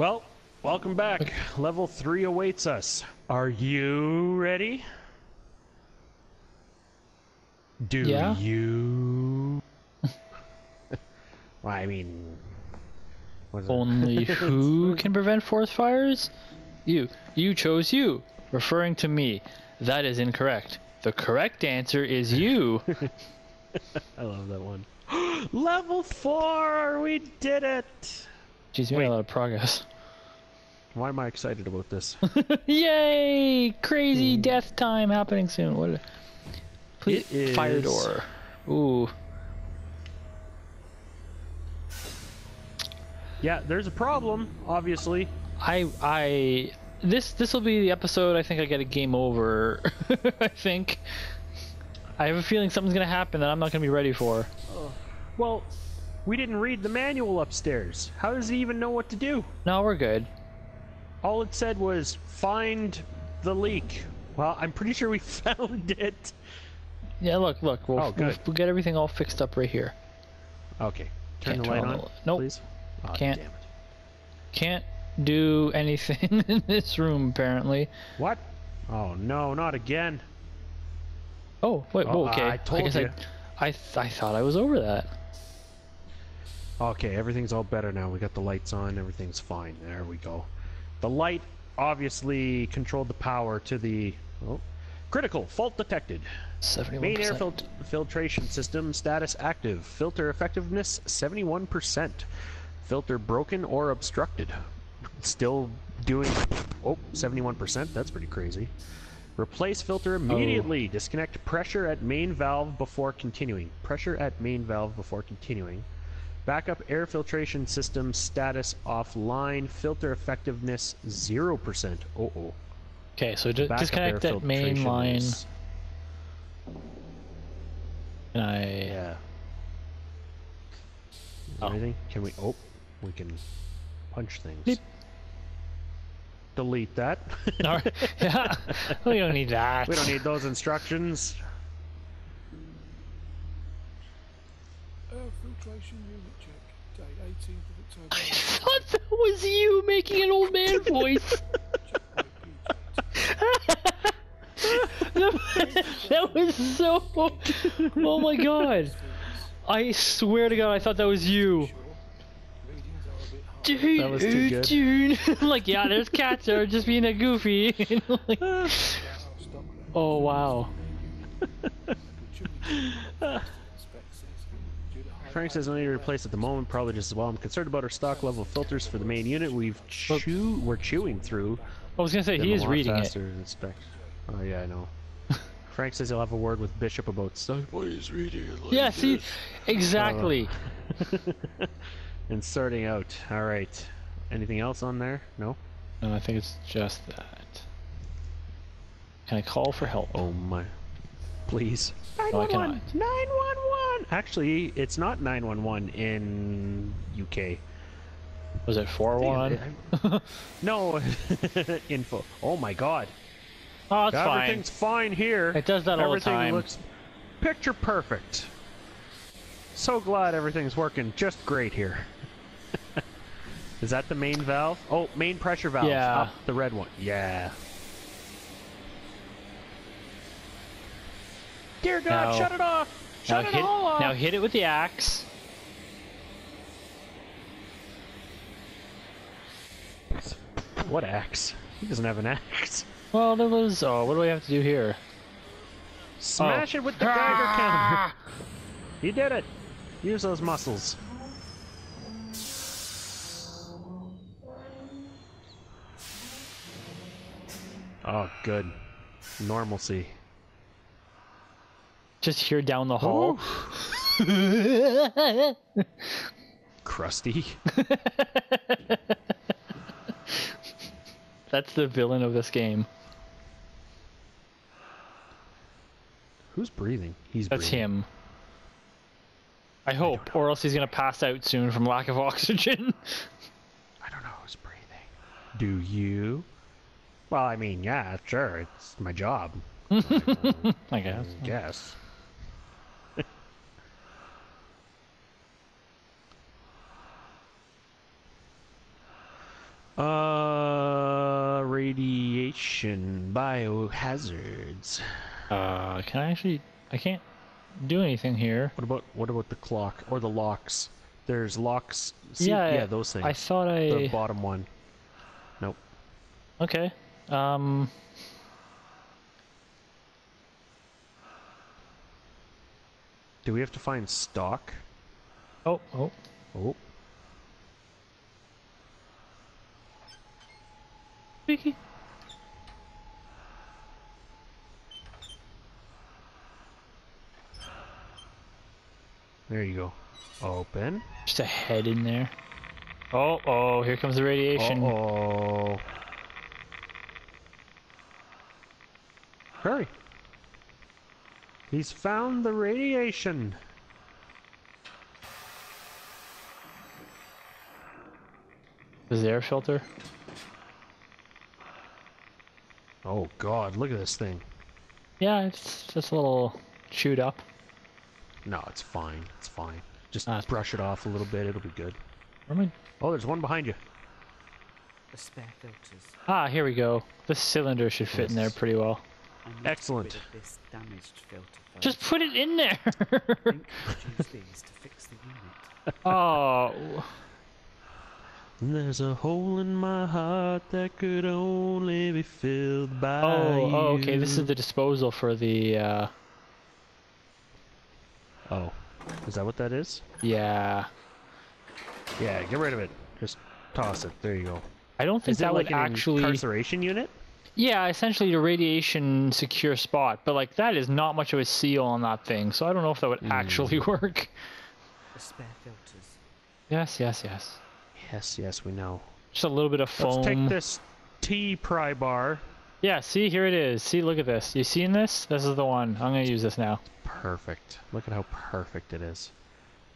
Well, welcome back. Level 3 awaits us. Are you ready? Do Yeah. you? well, I mean. Only who can prevent forest fires? You. You chose you, referring to me. That is incorrect. The correct answer is you. I love that one. Level 4! We did it! Jeez, we made a lot of progress. Why am I excited about this? Yay! Crazy hmm. death time happening soon. What? Please, It fire is- door. Ooh. yeah, there's a problem, obviously. I I this this will be the episode I think I get a game over. I think. I have a feeling something's gonna happen that I'm not gonna be ready for. Well, we didn't read the manual upstairs. How does he even know what to do? No, we're good. All it said was find the leak. Well, I'm pretty sure we found it. Yeah, look, look. We'll, Oh, we'll, good. we'll get everything all fixed up right here. Okay. Turn Can't the light on the nope. please. Oh, Can't. Can't do anything in this room apparently. What? Oh no, not again. Oh, wait. Oh, whoa, uh, okay. I told guess you. I, I, th- I thought I was over that. Okay, everything's all better now. We got the lights on. Everything's fine. There we go. The light obviously controlled the power to the. Oh, critical fault detected. 71%. Main air fil- filtration system status active. Filter effectiveness 71%. Filter broken or obstructed. Still doing. Oh, 71%. That's pretty crazy. Replace filter immediately. Oh. Disconnect pressure at main valve before continuing. Pressure at main valve before continuing. Backup air filtration system status offline. Filter effectiveness 0%. Oh oh. Okay, so ju- Backup air disconnect that main line. is- And I. Yeah. Oh. Anything? Can we? Oh, we can punch things. Beep. Delete that. No, yeah, we don't need that. we don't need those instructions. Air filtration unit check. Date 18th of October. I thought that was you making an old man voice. that was so. Oh my god. I swear to god, I thought that was you. Readings are a bit hard. Dude, That was too good. dude. like, yeah, there's cats that are just being a goofy. Like, I'll stop that. oh wow. Frank says no need to replace at the moment, probably just as well. I'm concerned about our stock level filters for the main unit. We've chew we're chewing through. I was gonna say he is lot reading it. than spec. Oh yeah, I know. Frank says he'll have a word with Bishop about stuff. Why is reading it like Yeah, see, this? exactly. Oh. and sorting out. All right. Anything else on there? No. No, I think it's just that. Can I call for help? Oh my. Please. No, I 911! 911! Actually, it's not 911 in UK. Was it four one? no, info. Oh my god. Oh, it's fine. Everything's fine here. It does that all the Everything time. looks picture perfect. So glad everything's working just great here. Is that the main valve? Oh, main pressure valve. Yeah. Up the red one. Yeah. Dear God, shut it off! Now hit, now hit it with the axe. What axe? He doesn't have an axe. Well, there was. Oh, what do we have to do here? Smash oh. it with the Geiger ah! counter. You did it. Use those muscles. Oh, good. Normalcy. Just here down the hall. Crusty. That's the villain of this game. Who's breathing? He's That's breathing. him. I hope, or else he's gonna pass out soon from lack of oxygen. I don't know who's breathing. Do you? Well, I mean, yeah, sure. It's my job. Uh, I guess. I guess. radiation biohazards. Uh, can I actually? I can't do anything here. What about what about the clock or the locks? There's locks. See, Yeah, yeah, those things. I thought I the bottom one. Nope. Okay. Um. Do we have to find stock? Oh. Oh. Oh, Squeaky. there you go. Open. Just a head in there. Oh. Oh. Here comes the radiation. Oh. Hurry. He's found the radiation. Is the air filter? Oh god, look at this thing. Yeah, it's just a little chewed up. No, it's fine. It's fine. Just it's- brush it off a little bit. It'll be good. Where am I? Oh, there's one behind you. The spare filters. Ah, here we go. This cylinder should fit in there pretty well. Excellent. To get rid of this damaged filter. Just put it in there. think I'll use these to fix the unit. oh. There's a hole in my heart that could only be filled by Oh, oh, okay. This is the disposal for the. uh Oh, is that what that is? Yeah. Yeah, get rid of it. Just toss it. There you go. I don't think Is it that like would an actually. incarceration unit? Yeah, essentially the radiation secure spot, but like that is not much of a seal on that thing, so I don't know if that would actually work. The spare filters. Yes, yes, yes. Yes, yes, we know. Just a little bit of foam. Let's take this T pry bar. Yeah, see, here it is. See, look at this. You seen this? This is the one. I'm gonna use this now. Perfect. Look at how perfect it is.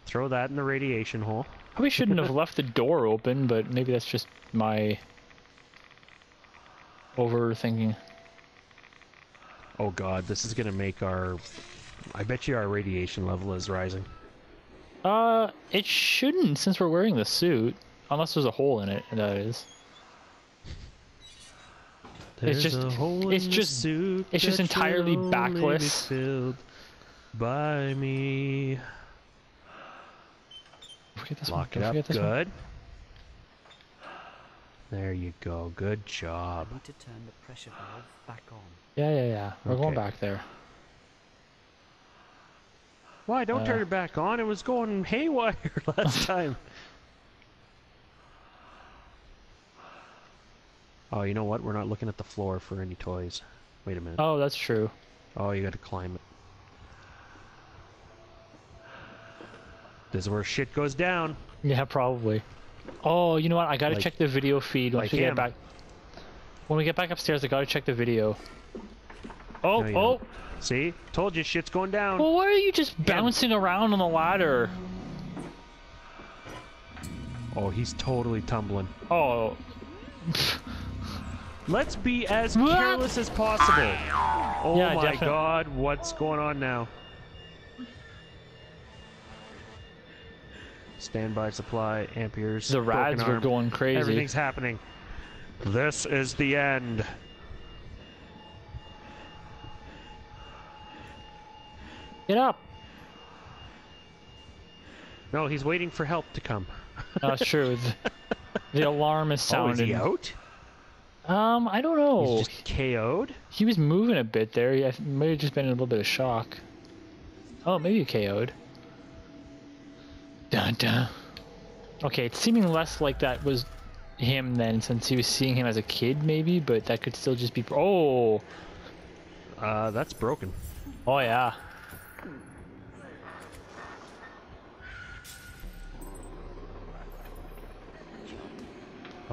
Throw that in the radiation hole. Probably shouldn't have left the door open, but maybe that's just my overthinking. Oh god, this is gonna make our... I bet you our radiation level is rising. Uh, it shouldn't since we're wearing the suit, unless there's a hole in it. That is. There's just- a hole it's in the just- suit it's just entirely backless. filled by me. Forget this Lock one. it Don't up. forget this one. Good. There you go. Good job. I need to turn the pressure valve back on. Yeah, yeah, yeah. We're going back there. Why? Don't turn Uh. it back on. It was going haywire last time. Oh, you know what? We're not looking at the floor for any toys. Wait a minute. Oh, that's true. Oh, you gotta climb it. This is where shit goes down. Yeah, probably. Oh, you know what? I gotta Like- check the video feed once like we get back. When we get back upstairs, I gotta check the video. Oh, No, oh! don't. See? Told you shit's going down. Well, why are you just bouncing around on the ladder? Oh, he's totally tumbling. Oh, Let's be as What? careless as possible. Oh Yeah, my definitely. god, what's going on now? Standby supply, amperes. the were arm. going crazy. Everything's happening. This is the end. Get up! No, he's waiting for help to come. That's it's true. The, the alarm is Oh, is sounding. he out? Um, I don't know. He's just KO'd? He was moving a bit there. He I th- have just been in a little bit of shock. Oh, maybe he KO'd. Dun dun. Okay, it's seeming less like that was him then, since he was seeing him as a kid, maybe, but that could still just be. Oh! Uh, that's broken. Oh, yeah.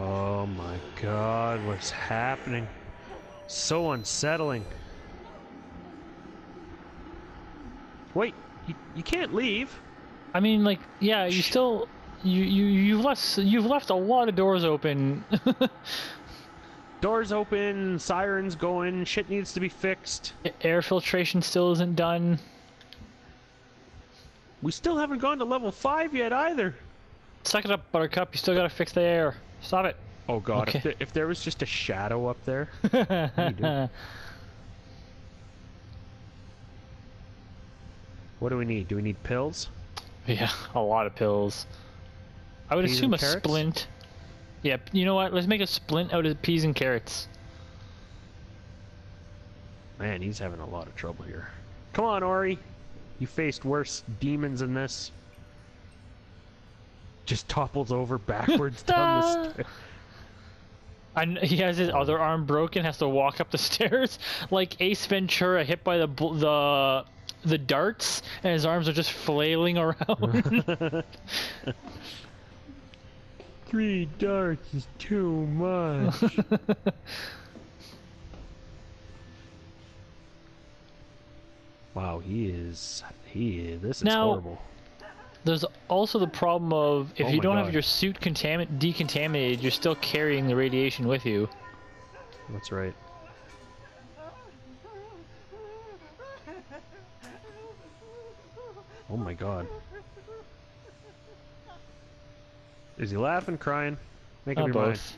Oh my god, what's happening? So unsettling. Wait, you, you can't leave. I mean, like, yeah, you still. You, you you've left you've left a lot of doors open. Doors open, sirens going, shit needs to be fixed. Air filtration still isn't done. We still haven't gone to level 5 yet either. Suck it up, Buttercup. You still gotta fix the air. Stop it. Oh god, if, there, if there was just a shadow up there. What do we need? Do we need pills? yeah, a lot of pills. I would Peas assume a carrots? splint. Yeah, you know what? Let's make a splint out of peas and carrots. Man, he's having a lot of trouble here. Come on, Ori. You faced worse demons than this. Just topples over backwards down the ah. stairs. And he has his other arm broken, has to walk up the stairs like Ace Ventura hit by the the the darts, and his arms are just flailing around. Three darts is too much. wow, he is. He is. This is Now- horrible. There's also the problem of if Oh you don't God. have your suit decontaminated, you're still carrying the radiation with you. That's right. Oh my god. Is he laughing, crying? Make up Uh, your mind. both.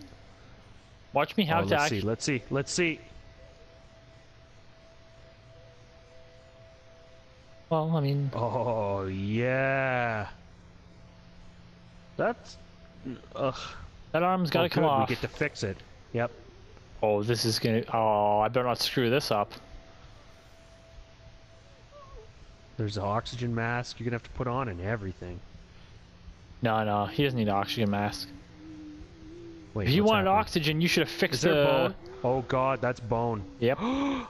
Watch me Oh, have to let's actually. see. Let's see. Let's see. Well, I mean, Oh yeah. That's. Ugh. that arm's got to oh, come good, off. We get to fix it. Yep. Oh, this is gonna. Oh, I better not screw this up. There's an oxygen mask you're gonna have to put on and everything. No, no, he doesn't need an oxygen mask. Wait. If you wanted happening? oxygen, you should have fixed Is there the. bone? Oh god, that's bone. Yep.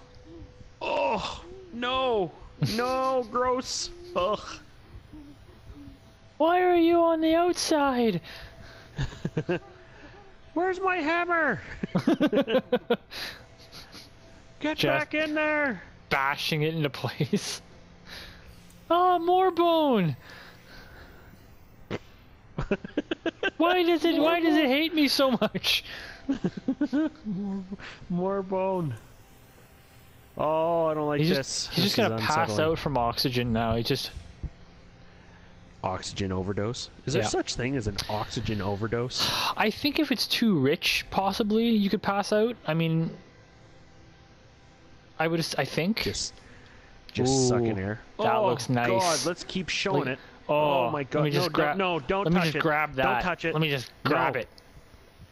Oh no, no, gross. Ugh. Why are you on the outside? Where's my hammer? Get Just- back in there. Bashing it into place. Oh, more bone. why does it? Why does it hate me so much? More bone. Oh, I don't like He's this. just he's just This is gonna pass out from oxygen now. He just Oxygen overdose. Is there Yeah. such thing as an oxygen overdose? I think if it's too rich, possibly you could pass out. I mean, I would. I think. Just, just sucking Ooh, air. that oh, looks nice. God, let's keep showing Like- it. oh, Oh, my let god! me just no, grab- don't, no, don't Let me touch just it. grab that. Don't touch it. Let me just grab No. it.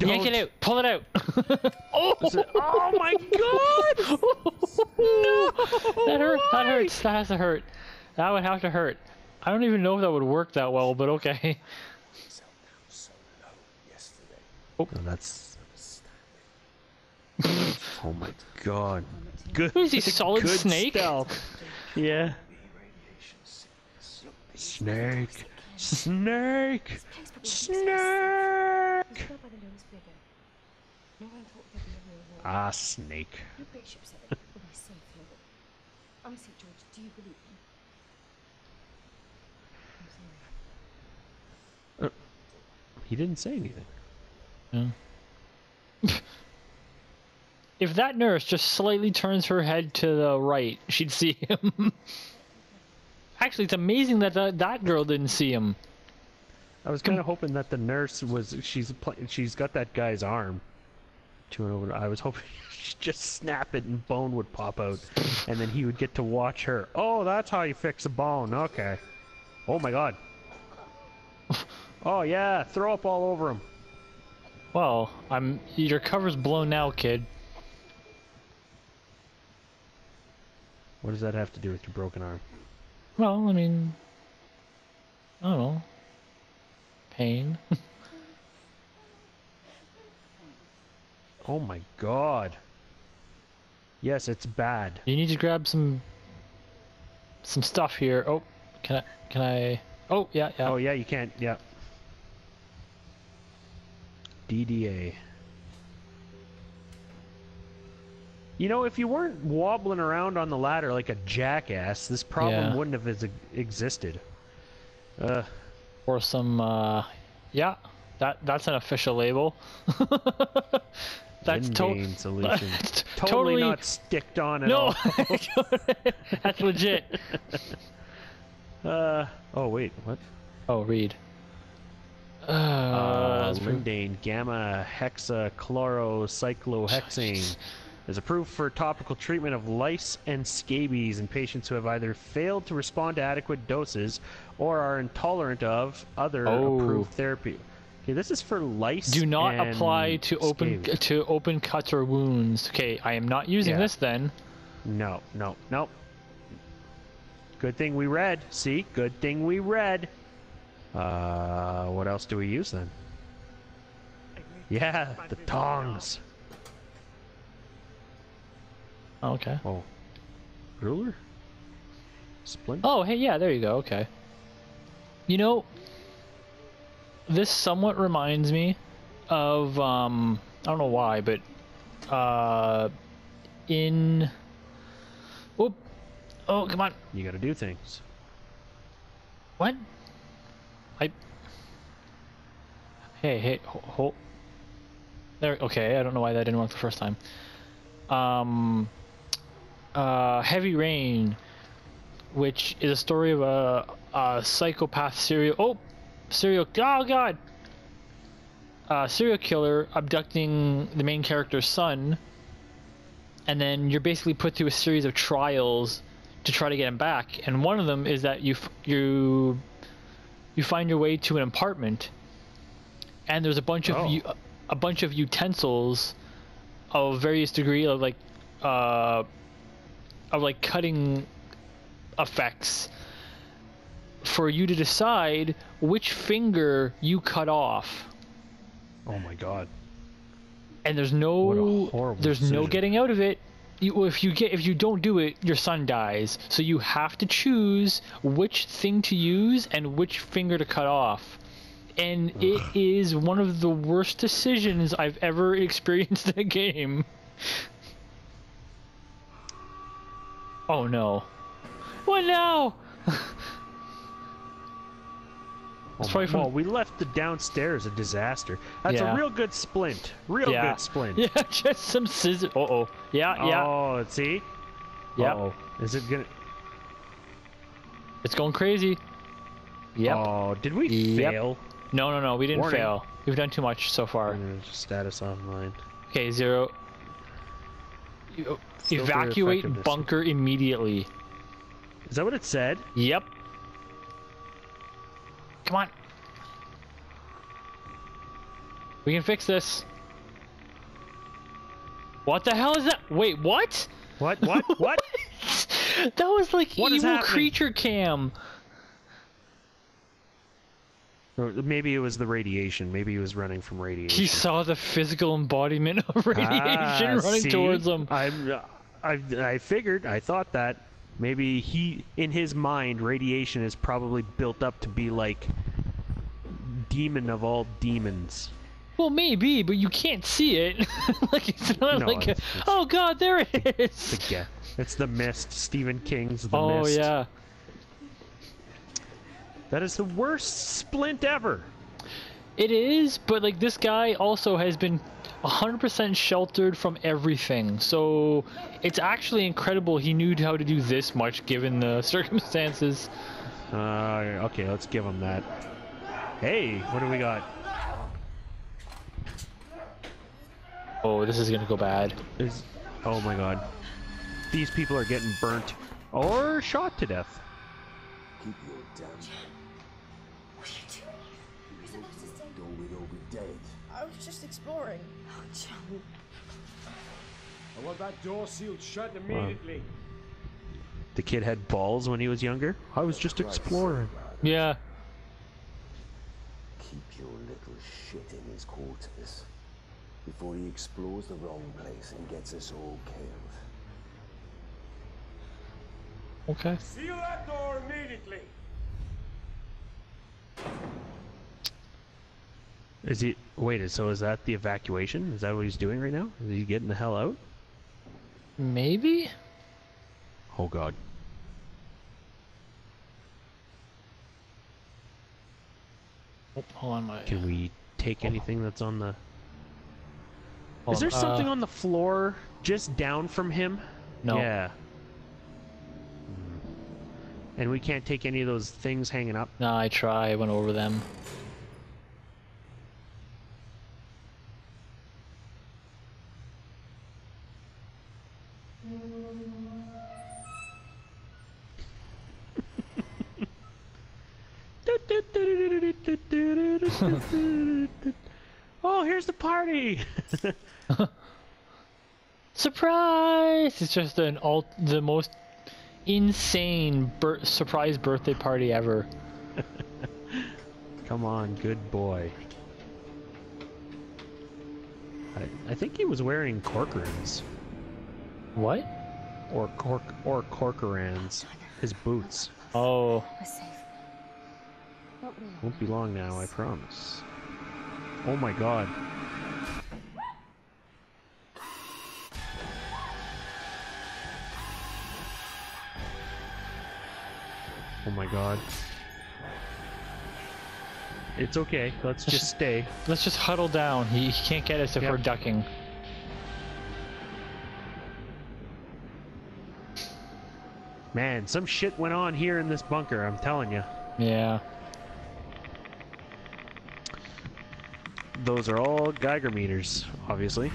Yank it out. Pull it out. oh, Oh my god! no! that hurt. That hurts. That has to hurt. That would have to hurt. I don't even know if that would work that well, but okay. Oh, that's. oh my god. Good. Who is he, Solid good Snake? Stealth. Yeah. Snake. Snake. Snake. Go by the nose bigger. No one thought there'd be a real war. Ah, snake. Your bishop said it will be safe here. Honestly, George, do you believe me? I'm. He didn't say anything. Yeah. If that nurse just slightly turns her head to the right, she'd see him. Actually, it's amazing that that, that girl didn't see him. I was kind of hoping that the nurse was she's she's got that guy's arm to and over. I was hoping she'd just snap it and bone would pop out, and then he would get to watch her. Oh, that's how you fix a bone. Okay. Oh my god. Oh yeah, throw up all over him. Well, I'm your cover's blown now, kid. What does that have to do with your broken arm? Well, I mean, I don't know. Pain. Oh my god. Yes, it's bad. you need to grab some some stuff here. Oh, can I? Can I? Oh, yeah, yeah. Oh yeah, you can't. Yeah. DDA. You know, if you weren't wobbling around on the ladder like a jackass, this problem Yeah. wouldn't have existed. Uh, Or some. uh Yeah, that that's an official label. that's to- solution. that's totally, totally not sticked on at No, all. that's legit. Uh, oh wait, what? Oh, read. Uh, Uh, Lindane gamma hexachlorocyclohexane is approved for topical treatment of lice and scabies in patients who have either failed to respond to adequate doses or are intolerant of other Oh. approved therapy. Okay, this is for lice. Do not apply to open scabies. to open cuts or wounds. Okay, I am not using Yeah. this then. No, no, no. Good thing we read. See, good thing we read. Uh, what else do we use then? Yeah, the tongs. Okay. Oh, ruler. Splint. Oh, hey, yeah, there you go. Okay. You know, this somewhat reminds me of um, I don't know why, but uh, in oh, oh, come on, You got to do things. what? I. Hey, hey, hold. Ho- there. Okay, I don't know why that didn't work the first time. Um, uh, Heavy Rain, which is a story of a, a psychopath serial. Oh, serial. Oh God. Uh, serial killer abducting the main character's son, and then you're basically put through a series of trials to try to get him back. And one of them is that you f- you you find your way to an apartment, and there's a bunch of Oh. u- a bunch of utensils of various degree of like uh of like cutting effects for you to decide which finger you cut off. Oh my god. and there's no there's no getting out of it. You, if you get if you don't do it your son dies. So you have to choose which thing to use and which finger to cut off. And it is one of the worst decisions i've ever experienced in a game oh no what now Oh probably my, from- well, we left the downstairs a disaster. That's Yeah. a real good splint. Real Yeah. good splint. yeah just some scissors uh-oh yeah yeah Oh, see? yeah Uh-oh. Is it gonna? it's going crazy yep Oh, did we Yep. fail? No, no, no, we didn't Warning. fail. We've done too much so far. Uh, Status online. Okay, zero. You- Filter Evacuate bunker immediately. Is that what it said? Yep. Come on. We can fix this. What the hell is that? Wait, what? What? What? what? that was like What is evil creature cam. Or maybe it was the radiation. Maybe he was running from radiation. He saw the physical embodiment of radiation Ah, running see? towards him. I'm, I, I figured. I thought that maybe he, in his mind, radiation is probably built up to be like demon of all demons. Well, maybe, but you can't see it. like it's not No, like, a, it's- it's- oh god, there it is. The yeah, it's the mist. Stephen King's The oh Mist. yeah. That is the worst splint ever. It is, but like this guy also has been 100% sheltered from everything. So it's actually incredible he knew how to do this much given the circumstances. Uh, okay, let's give him that. Hey, what do we got? Oh, this is gonna go bad. Is oh my god, these people are getting burnt or shot to death. Keep your damn just exploring. Oh, John. I want that door sealed shut immediately. The kid had balls when he was younger. I was just exploring. Yeah. Keep your little shit in his quarters before he explores the wrong place and gets us all killed. Okay. Seal that door immediately. Is he? Wait, so is that the evacuation? Is that what he's doing right now? Is he getting the hell out? Maybe? Oh god. Oh, hold on, my. Can we take anything that's on the? hold Is there on, something uh, on the floor just down from him? No. Yeah. And we can't take any of those things hanging up. No, I try. I went over them. oh, here's the party! surprise! It's just an all the most insane bir surprise birthday party ever. Come on, good boy. I, I think he was wearing corkers. What? or cork or corcorans, his boots. Oh, Won't be long. Won't be long now, I promise. Oh my god. Oh my god. It's okay, let's just stay. let's just huddle down. He, he can't get us if Yep. we're ducking. Man, some shit went on here in this bunker, I'm telling you. Yeah. Those are all Geiger meters, obviously.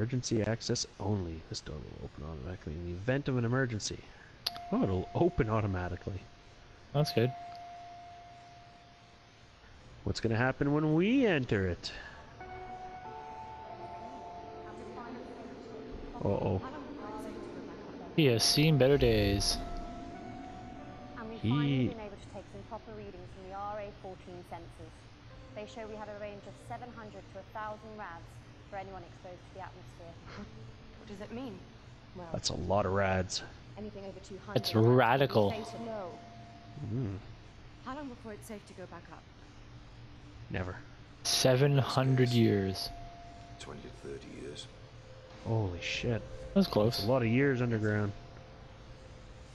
Emergency access only. This door will open automatically in the event of an emergency. Oh, it'll open automatically. That's good. What's gonna happen when we enter it? Uh oh. He has seen better days. And we've He- finally been able to take some proper readings from the RA-14 sensors. They show we have a range of 700 to 1,000 rads for anyone exposed to the atmosphere. What does it mean? Well, That's a lot of rads. anything over 200. It's radical. No. Mm, How long before it's safe to go back up? never. 700 years. 20 to 30 years. Holy shit. That's It's close. a lot of years underground.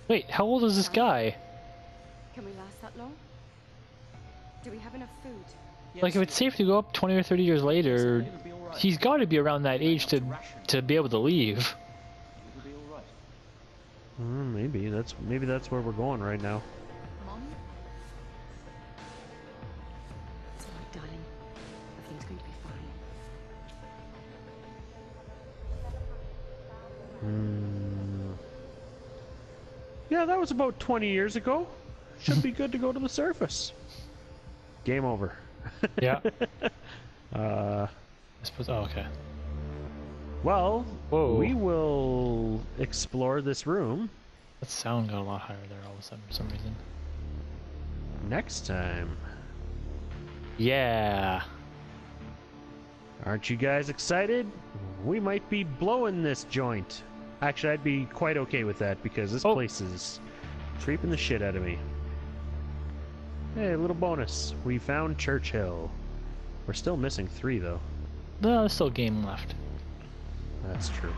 Wait, how old is this guy? Can we last that long? Do we have enough food? Like, if it's safe to go up 20 or 30 years later, It'll be alright. he's got to be around that age to to be able to leave. It'll be alright. Mm, maybe that's maybe that's where we're going right now. Mom? It's alright, darling. Everything's going to be fine. Hmm. Yeah, that was about 20 years ago. Should be good to go to the surface. Game over. Yeah. Uh, I suppose. Oh, okay. well, Whoa. we will explore this room That sound got a lot higher there all of a sudden for some reason. next time. Yeah. Aren't you guys excited? We might be blowing this joint. Actually, I'd be quite okay with that because this Oh. place is creeping the shit out of me. Hey, a little bonus. We found Churchill. We're still missing three, though. No, there's still game left. That's true.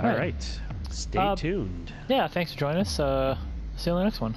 All Alright. right. Stay Uh, tuned. Yeah, thanks for joining us. Uh, see you on the next one.